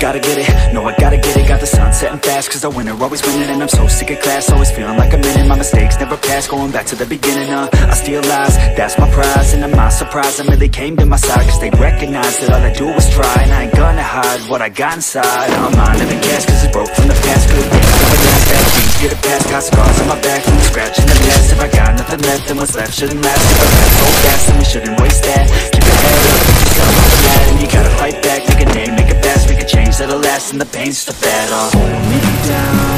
gotta get it, no I gotta get it. Got the sun setting fast cause I winner always winning And I'm so sick of class, always feeling like I'm in it My mistakes never pass, going back to the beginning uh, I steal lies, that's my prize And I'm not surprised I really came to my side Cause they recognize that all I do is try. And I ain't gonna hide what I got inside. I'm on living gas cause it's broke from the past. Good things never last, bad things get it past Got scars on my back from scratching the past If I got nothing left then what's left shouldn't last. If I pass so fast then we shouldn't waste that. Keep your head up, That'll last and the pain's the battle Hold me down,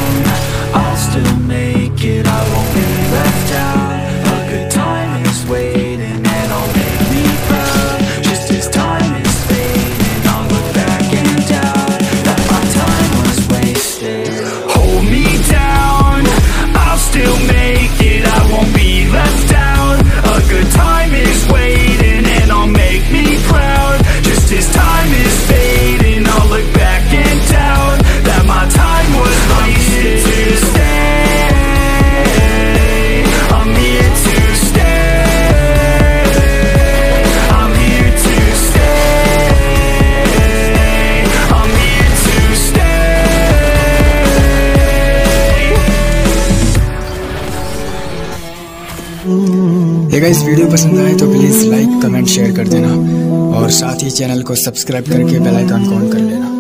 stay इस video पसंद आए तो please like comment share कर देना। और साथ ही channel को सब्सक्राइब करके बेल आइकन ऑन कर लेना।